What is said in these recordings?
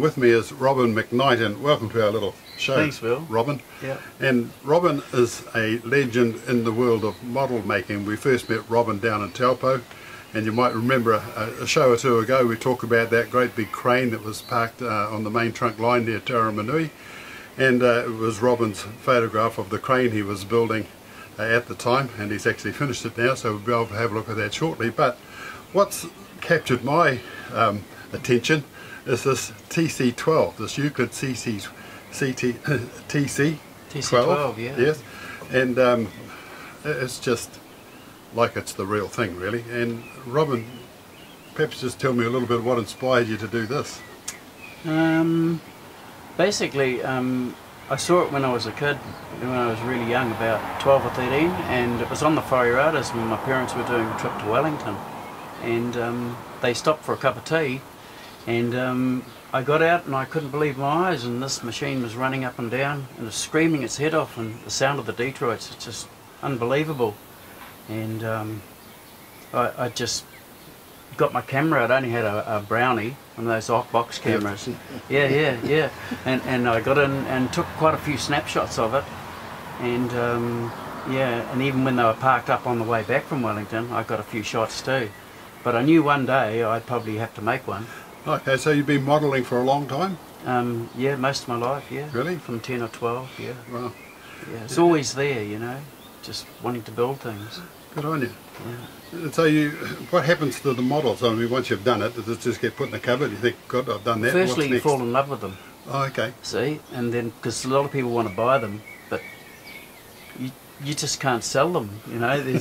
With me is Robyn McKnight and welcome to our little show. Thanks, Phil. Robyn. Yeah. And Robyn is a legend in the world of model making. We first met Robyn down in Taupo and you might remember a, a show or two ago we talked about that great big crane that was parked uh, on the main trunk line near Taumarunui and uh, it was Robyn's photograph of the crane he was building uh, at the time and he's actually finished it now so we'll be able to have a look at that shortly but what's captured my um, attention is this TC12 this Euclid CC, CT, TC TC12 yeah. Yes. And um, it's just like it's the real thing really. And Robyn perhaps just tell me a little bit what inspired you to do this. Um, basically um, I saw it when I was a kid when I was really young about 12 or 13 and it was on the Whareatas when my parents were doing a trip to Wellington. And um, they stopped for a cup of tea and um, I got out and I couldn't believe my eyes and this machine was running up and down and was screaming its head off and the sound of the Detroits it's just unbelievable and um, I, I, just got my camera. I'd only had a, a brownie, one of those off box cameras. yeah, yeah, yeah. And and I got in and took quite a few snapshots of it. And um, yeah, and even when they were parked up on the way back from Wellington, I got a few shots too. But I knew one day I'd probably have to make one. Okay, so you've been modelling for a long time? Um, yeah, most of my life, yeah. Really? From 10 or 12, yeah. Wow. Yeah, it's always there, you know, just wanting to build things. Good on you. Yeah. So you, what happens to the models? I mean, once you've done it, does it just get put in the cupboard? You think, God, I've done that. Firstly, you fall in love with them. Oh, okay. See, and then because a lot of people want to buy them, but you you just can't sell them. You know.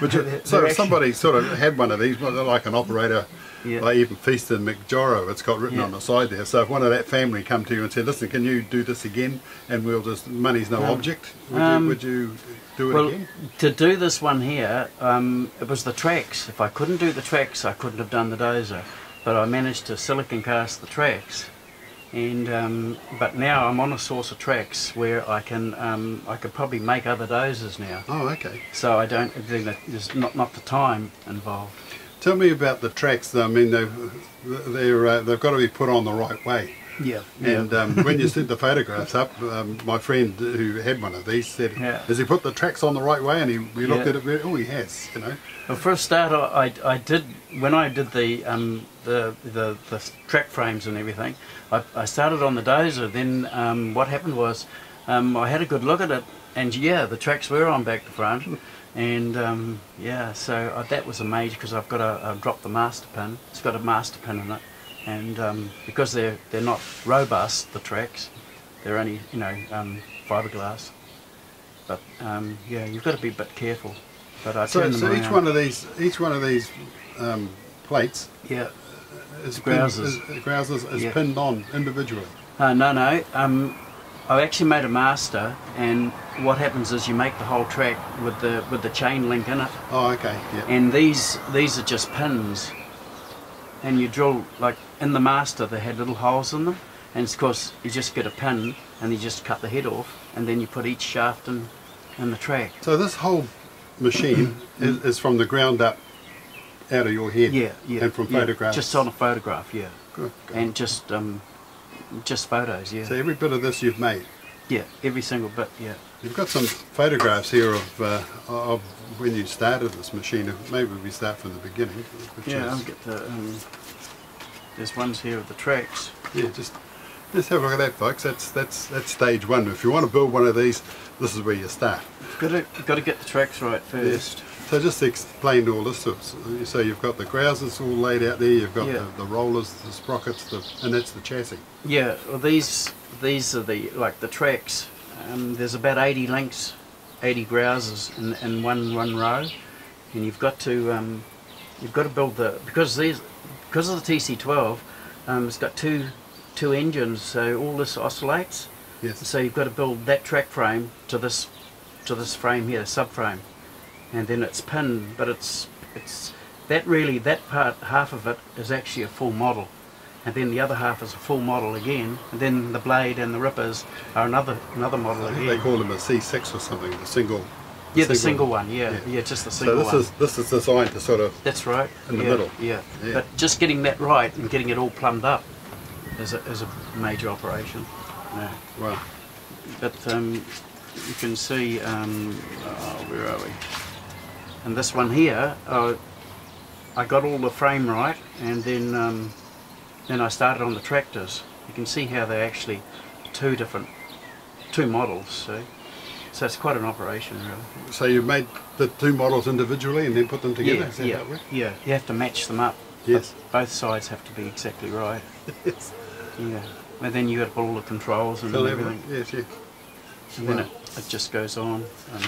but you, so if somebody sort of had one of these, like an operator yeah. even Feaston McJorrow, it's got written Yeah. on the side there. So if one of that family come to you and said, listen, can you do this again? And we'll just, money's no Um, object. Would, um, you, would you do it well, again? to do this one here, um, it was the tracks. If I couldn't do the tracks, I couldn't have done the dozer. But I managed to silicon cast the tracks. And um, but now I'm on a source of tracks where I can um, I could probably make other dozers now. Oh, okay. So I don't there's not not the time involved. Tell me about the tracks. I mean, they've, they're, uh, they've got to be put on the right way. Yeah. And um, when you sent the photographs up, um, my friend who had one of these said, Yeah. "Has he put the tracks on the right way?" And he, we looked Yeah. at it. Very, oh, he has. You know. Well, for a start, I, I, I did when I did the um, the, the the track frames and everything. I, I started on the dozer. Then um, what happened was um, I had a good look at it, and yeah, the tracks were on back to front, and um, yeah, so uh, that was a major because I've got to uh, drop the master pin. It's got a master pin in it, and um, because they're they're not robust, the tracks, they're only you know um, fiberglass. But um, yeah, you've got to be a bit careful. But I So, so each one of these, each one of these um, plates Yeah. is Grousers. Pinned, is, grousers is Yeah. pinned on individually. Uh, no, no. I actually made a master, and what happens is you make the whole track with the with the chain link in it, Oh, okay. Yeah. and these these are just pins, and you drill like in the master they had little holes in them, and of course you just get a pin and you just cut the head off, and then you put each shaft in in the track. So this whole machine is, is from the ground up, out of your head. Yeah, yeah. And from yeah, photographs. Just on a photograph, yeah, Good. God. and just um, just photos, yeah, So every bit of this you've made. yeah, every single bit, yeah. You've got some photographs here of uh, of when you started this machine. Maybe we start from the beginning. Yeah, I'll get the. Um, there's ones here of the tracks. yeah. Just just have a look at that, folks. That's that's that's stage one. If you want to build one of these, this is where you start. Got to got to get the tracks right first. So just explain all this to us. So you've got the grousers all laid out there. You've got Yeah. the, the rollers, the sprockets, the, and that's the chassis. Yeah. Well, these these are the like the tracks. Um, there's about 80 links, 80 grousers in, in one one row, and you've got to um, you've got to build the because these because of the TC12, um, it's got two two engines, so all this oscillates. Yes. So you've got to build that track frame to this to this frame here, subframe, and then it's pinned. But it's it's that really that part half of it is actually a full model, and then the other half is a full model again, and then the blade and the rippers are another another model I think again. they call them a C6 or something, the single Yeah, the single one. Yeah, yeah, just the So single this one. is this is designed to sort of That's right. in the yeah, middle. Yeah. Yeah. But just getting that right and getting it all plumbed up is a, is a major operation. Yeah. well. But um, you can see, um, oh, where are we? And this one here, uh, I got all the frame right, and then um, then I started on the tractors. You can see how they're actually two different, two models. See, so it's quite an operation, really. So you made the two models individually and then put them together. yeah, yeah, how it works? yeah. You have to match them up. Yes. Both sides have to be exactly right. yes. Yeah. And then you got to put all the controls and Fill everything, everything. Yes, yes. and then it, it just goes on. Um,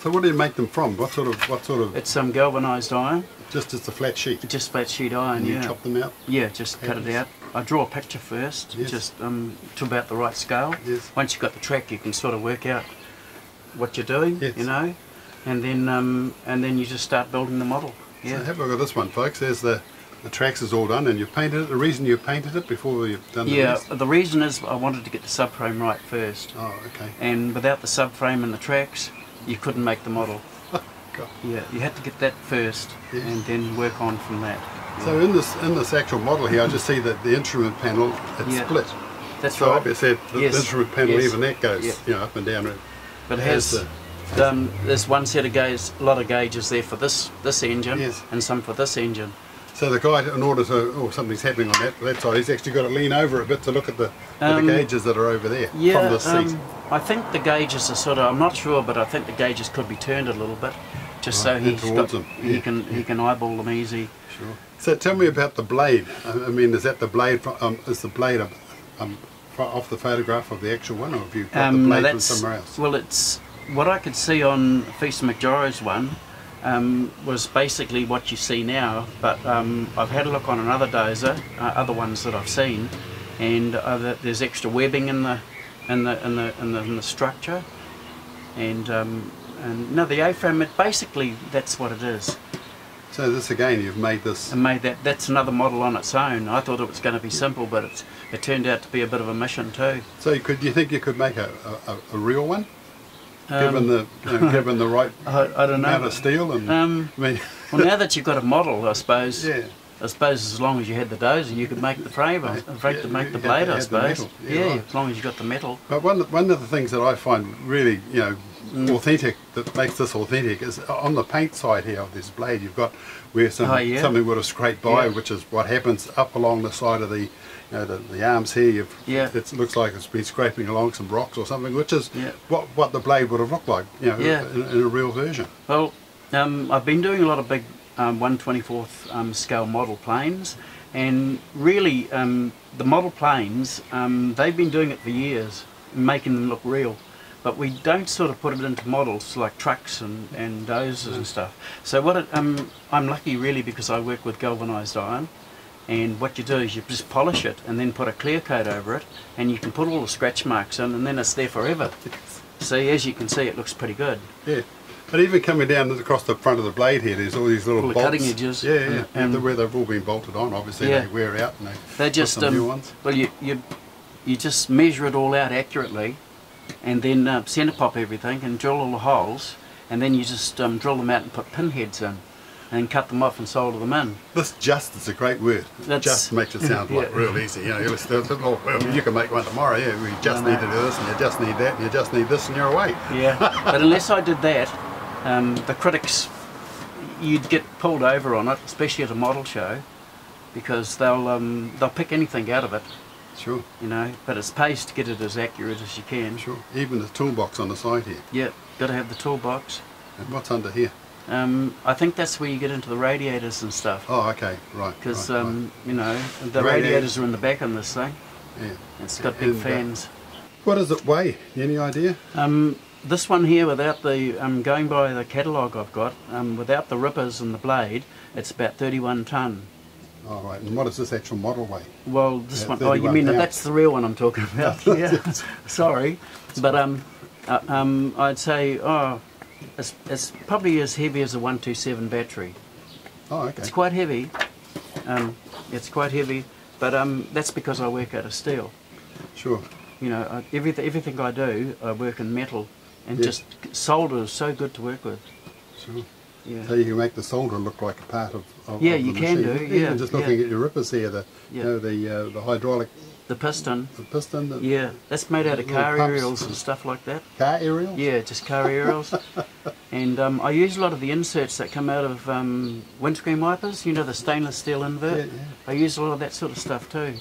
So what do you make them from? What sort of what sort of it's um, galvanised iron. just as a flat sheet? Just flat sheet iron, And you yeah. chop them out? Yeah, just cut it out. I draw a picture first, Yes. just um, to about the right scale. Yes. Once you've got the track, you can sort of work out what you're doing, Yes. you know, and then um, and then you just start building the model. So Yeah. have a look at this one, folks. There's the the tracks is all done, and you've painted it. The reason you painted it before you've done the Yeah. rest? The reason is I wanted to get the subframe right first, Oh, okay. and without the subframe and the tracks, you couldn't make the model. God. Yeah, you had to get that first, Yes. and then work on from that. So in this in this actual model here, I just see that the instrument panel it's Yeah. split. That's So right. obviously the Yes. instrument panel, Yes. even that goes, Yeah. you know, up and down. But it As has um, there's one set of gauges, a lot of gauges there for this this engine, Yes. and some for this engine. So the guy, in order to, oh, something's happening on that that side, he's actually got to lean over a bit to look at the, Um, the gauges that are over there Yeah, from the seat. um, I think the gauges are sort of. I'm not sure, but I think the gauges could be turned a little bit, just Right, so he's got, them, he yeah, can he can eyeball them easy. Sure. So tell me about the blade. I mean, is that the blade? From, um, is the blade um, um, off the photograph of the actual one, or have you got the Um, blade from somewhere else? well, it's what I could see on Feast McJorro's one. Um, was basically what you see now, but um, I've had a look on another dozer, uh, other ones that I've seen, and uh, there's extra webbing in the in the in the in the, in the structure, and um, and no, the A-frame. It basically that's what it is. So this again, you've made this. and made that that's another model on its own. I thought it was going to be simple, but it's it turned out to be a bit of a mission too. So you could you think you could make a, a, a- real one, Um, given the you know, given the right I, I don't amount know. of steel and Um, I mean, well, now that you've got a model, I suppose. yeah. I suppose as long as you had the dozer, you could make the frame. I Right. afraid Yeah, to make the blade. I suppose. metal. Yeah, Yeah, right. as long as you got the metal. But one one of the things that I find really you know Mm. authentic that makes this authentic is on the paint side here of this blade you've got where some, Oh, yeah. something would have scraped by, which is what happens up along the side of the you know the, the arms here. You've, Yeah. it looks like it's been scraping along some rocks or something, which is Yeah. what what the blade would have looked like, you know, in, in a real version. Well, um, I've been doing a lot of big um, 124th um, scale model planes, and really um, the model planes, um, they've been doing it for years, making them look real. But we don't sort of put it into models like trucks and, and dozers and stuff. So what it, um, I'm lucky really because I work with galvanised iron, and what you do is you just polish it and then put a clear coat over it, and you can put all the scratch marks in, and then it's there forever. See, as you can see, it looks pretty good. Yeah. But even coming down across the front of the blade here, there's all these little All the bolts. cutting edges Yeah, yeah. and- the- where they've all been bolted on. Obviously, Yeah. they wear out and they They put just some new um, ones. well, you you you just measure it all out accurately, and then uh, centre pop everything and drill all the holes, and then you just um, drill them out and put pin heads in, and cut them off and solder them in. This just is a great word. That's- just makes it sound like Yeah. real easy. You know, you listen to it, oh, well, you can make one tomorrow. Yeah, we just I need to do this, and you just need that, and you just need this, and you're away. Yeah, but unless I did that, um, the critics, you'd get pulled over on it, especially at a model show, because they'll um, they'll pick anything out of it, Sure, you know. But it's pays to get it as accurate as you can. sure. Even the toolbox on the side here. Yeah, got to have the toolbox. And what's under here? Um, I think that's where you get into the radiators and stuff. Oh, okay, right. Because, right, um, you know, the Radiators. radiators are in the back on this thing. Yeah. It's got big And, uh, fans. What does it weigh? Any idea? Um, this one here, without the, um, going by the catalogue I've got, um, without the rippers and the blade, it's about 31 tonne. All right. And what does this actual model weigh? Well, this Yeah, one, oh, you mean that that's the real one I'm talking about? yeah. Sorry. But um, uh, um, I'd say, oh, it's, it's probably as heavy as a 127 battery. Oh, okay. It's quite heavy. Um, it's quite heavy, but um, that's because I work out of steel. Sure. You know, I, everything, everything I do, I work in metal, and Yeah. just solder is so good to work with. Sure. Yeah. So you can make the solder look like a part of, of Yeah, of you can machine. do, Even yeah, just yeah. looking at your rippers here, the Yeah. you know the uh, the hydraulic The piston, the piston, the yeah, that's made out of car pumps. aerials and stuff like that. car aerial. Yeah, just car aerials. and um, I use a lot of the inserts that come out of um, windscreen wipers. You know the stainless steel invert. Yeah, yeah. I use a lot of that sort of stuff too.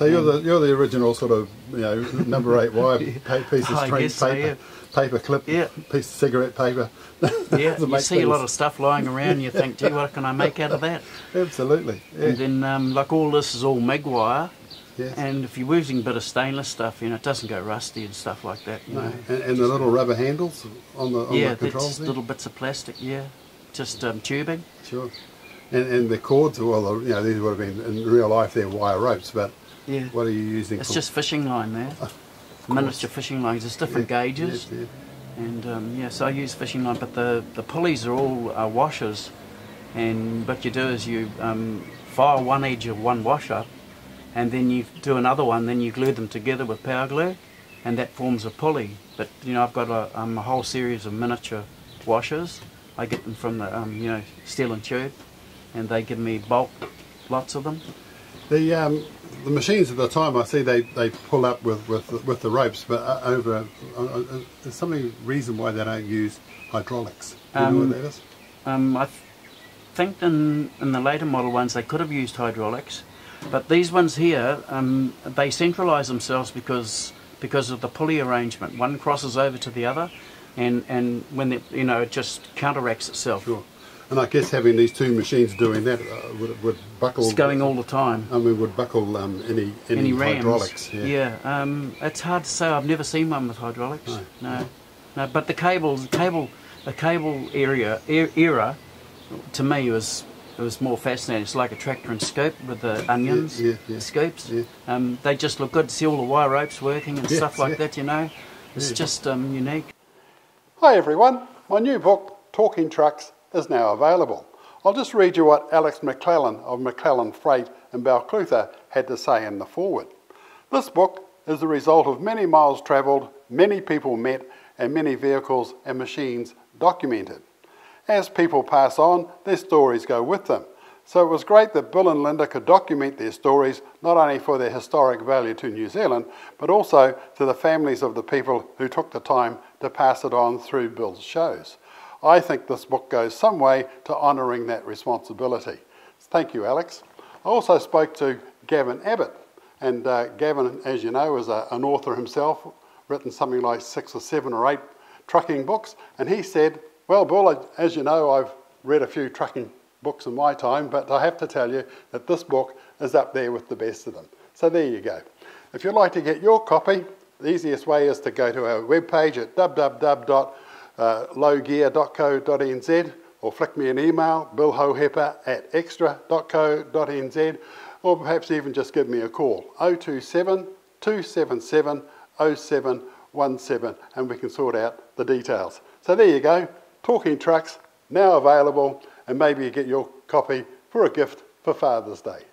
So you're the you're the original sort of you know number eight wire piece of string guess so, paper, yeah. paper clip, Yeah. piece of cigarette paper. Yeah, you see a lot of stuff lying around. and You think, gee, what can I make out of that? Absolutely. Yeah. And then, um, like all this is all MIG wire. yes. And if you're using a bit of stainless stuff, you know, it doesn't go rusty and stuff like that. You No. know. And, and the little rubber handles on the on yeah, the controls that's little bits of plastic. Yeah, just um, tubing. Sure. And, and the cords, well, the- you know, these would have been in real life they're wire ropes, but Yeah, what are you using? it's for? just fishing line there. Miniature fishing lines. There's different gauges. Yes, And um, yeah, so I use fishing line, but the, the pulleys are all uh, washers. And what you do is you um, fire one edge of one washer, and then you do another one. Then you glue them together with power glue, and that forms a pulley. But you know, I've got a, um, a whole series of miniature washers. I get them from the um, you know steel and tube, and they give me bulk, lots of them. The um, the machines at the time, I see they, they pull up with, with with the ropes, but uh, over uh, uh, there's some reason why they don't use hydraulics. Do you know Um, what that is? Um, I th- think in, in the later model ones they could have used hydraulics, but these ones here um, they centralise themselves because because of the pulley arrangement. One crosses over to the other, and and when they, you know it just counteracts itself. Sure. And I guess having these two machines doing that uh, would, would buckle. It's going all the time. I mean, would buckle um, any any, Any rams? hydraulics. Yeah, um, it's hard to say. I've never seen one with hydraulics. No. No, no. But the cables, cable, the cable area er, era, to me was it was more fascinating. It's like a tractor and scoop with the onions, yeah, yeah. the scoops. Yeah. Um, they just look good to see all the wire ropes working and Yes, stuff like yeah. that. You know, it's Yeah. just um, unique. Hi everyone, my new book, Talking Trucks, is now available. I'll just read you what Alex McClellan of McClellan Freight in Balclutha had to say in the foreword. This book is the result of many miles travelled, many people met, and many vehicles and machines documented. As people pass on, their stories go with them. So it was great that Bill and Linda could document their stories not only for their historic value to New Zealand, but also to the families of the people who took the time to pass it on through Bill's shows. I think this book goes some way to honouring that responsibility. Thank you, Alex. I also spoke to Gavin Abbott, and uh, Gavin, as you know, is a, an author himself, written something like six or seven or eight trucking books, and he said, Well, Bill, as you know, I've read a few trucking books in my time, but I have to tell you that this book is up there with the best of them. So there you go. If you'd like to get your copy, the easiest way is to go to our webpage at Uh, www.lowgear.co.nz or flick me an email, billhohepper at extra.co.nz, or perhaps even just give me a call, 027 277 0717, and we can sort out the details. So there you go, Talking Trucks, now available, and maybe you get your copy for a gift for Father's Day.